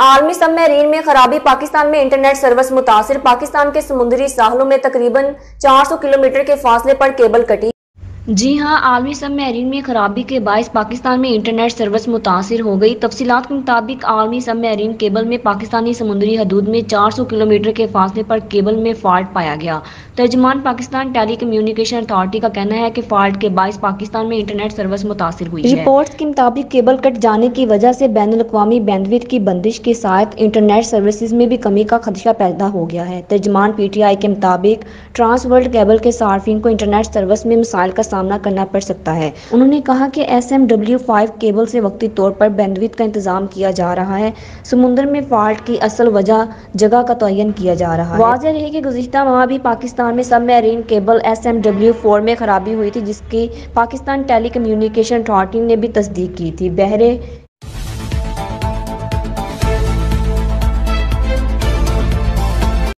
आलमी सबमरीन में खराबी पाकिस्तान में इंटरनेट सर्विस मुतासर। पाकिस्तान के समुद्री साहलों में तकरीबन 400 किलोमीटर के फासले पर केबल कटी। जी हाँ आलमी सबमरीन में खराबी के बायस पाकिस्तान में इंटरनेट सर्विस मुतासर हो गई। तफसीत के मुताबिक, आलमी सबमरीन केबल में पाकिस्तानी समुद्री हदूद में 400 किलोमीटर के फासले पर केबल में फॉल्ट पाया गया। तर्जमान पाकिस्तान टेली कम्युनिकेशन अथॉरिटी का कहना है कि फॉल्ट के बायस पाकिस्तान में इंटरनेट सर्विस मुतासर हुई रिपोर्ट के मुताबिक, केबल कट जाने की वजह से बैन अवी बैंडविथ की बंदिश के साथ इंटरनेट सर्विस में भी कमी का खदशा पैदा हो गया है। तर्जमान पी टी आई के मुताबिक ट्रांस वर्ल्ड केबल के सार्फिन को इंटरनेट सर्विस में मिसाइल का सामना करना पड़ सकता है। उन्होंने कहा कि S M W five cable से वक्ती तौर पर बैंडविथ का इंतज़ाम किया जा रहा है। समुद्र में फॉल्ट की असल वजह, जगह का तयन किया जा रहा है। वाजह रहे की गुजशत माह भी पाकिस्तान में submarine cable S M W four में खराबी हुई थी, जिसकी पाकिस्तान टेली कम्युनिकेशन अथॉरिटी ने भी तस्दीक की थी। बहरे